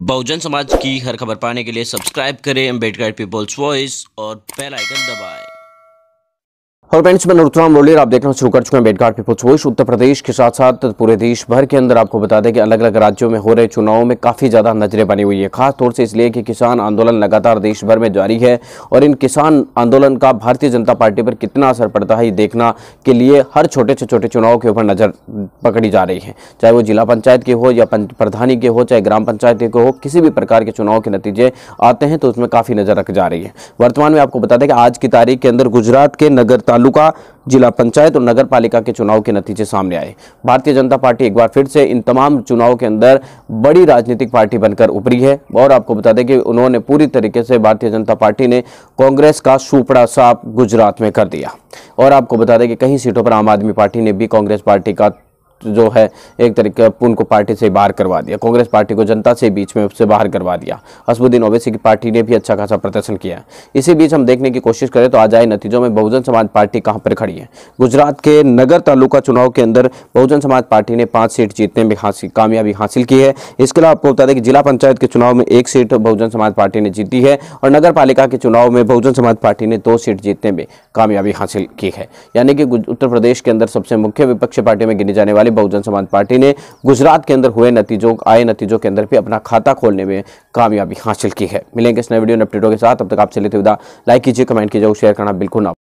बहुजन समाज की हर खबर पाने के लिए सब्सक्राइब करें अंबेडकर पीपल्स वॉइस और बेल आइकन दबाएँ। और फ्रेंड्स, मैं नरुतराम रोलियर आप देखना शुरू कर चुके हैं बेटघाट पीपल्स वॉइस उत्तर प्रदेश के साथ साथ पूरे देश भर के अंदर आपको बता दें कि अलग अलग राज्यों में हो रहे चुनावों में काफ़ी ज़्यादा नज़रें बनी हुई है। खास तौर से इसलिए कि किसान आंदोलन लगातार देश भर में जारी है और इन किसान आंदोलन का भारतीय जनता पार्टी पर कितना असर पड़ता है, ये देखना के लिए हर छोटे से छोटे चुनाव के ऊपर नज़र पकड़ी जा रही है। चाहे वो जिला पंचायत के हो या प्रधानी के हो, चाहे ग्राम पंचायत के हो, किसी भी प्रकार के चुनाव के नतीजे आते हैं तो उसमें काफ़ी नज़र रख जा रही है। वर्तमान में आपको बता दें कि आज की तारीख के अंदर गुजरात के नगर तालुका, जिला पंचायत और नगर पालिका के चुनाव के नतीजे सामने आए। भारतीय जनता पार्टी एक बार फिर से इन तमाम चुनाव के अंदर बड़ी राजनीतिक पार्टी बनकर उभरी है और आपको बता दें कि उन्होंने पूरी तरीके से भारतीय जनता पार्टी ने कांग्रेस का सुपड़ा साफ़ गुजरात में कर दिया। और आपको बता दें कि कई सीटों पर आम आदमी पार्टी ने भी कांग्रेस पार्टी का जो है, एक तरीके उनको पार्टी से बाहर करवा दिया। कांग्रेस पार्टी को जनता से बीच में उससे बाहर करवा दिया। असमुद्दीन ओवैसी की पार्टी ने भी अच्छा खासा प्रदर्शन किया इसी बीच हम देखने की कोशिश करें तो आज आए नतीजों में बहुजन समाज पार्टी कहाँ पर खड़ी है? गुजरात के नगर तालुका चुनाव के अंदर बहुजन समाज पार्टी ने पाँच सीट जीतने में कामयाबी हासिल की है। इसके अलावा आपको बता दें कि जिला पंचायत के चुनाव में एक सीट बहुजन समाज पार्टी ने जीती है और नगर के चुनाव में बहुजन समाज पार्टी ने दो सीट जीतने में कामयाबी हासिल की है। यानी कि उत्तर प्रदेश के अंदर सबसे मुख्य विपक्षी पार्टी में गिनी जाने वाली बहुजन समाज पार्टी ने गुजरात के अंदर हुए नतीजों, आए नतीजों के अंदर भी अपना खाता खोलने में कामयाबी हासिल की है। मिलेंगे इस नए वीडियो अपडेटों के साथ। अब तक आपसे लेते विदा। लाइक कीजिए, कमेंट कीजिए शेयर करना बिल्कुल ना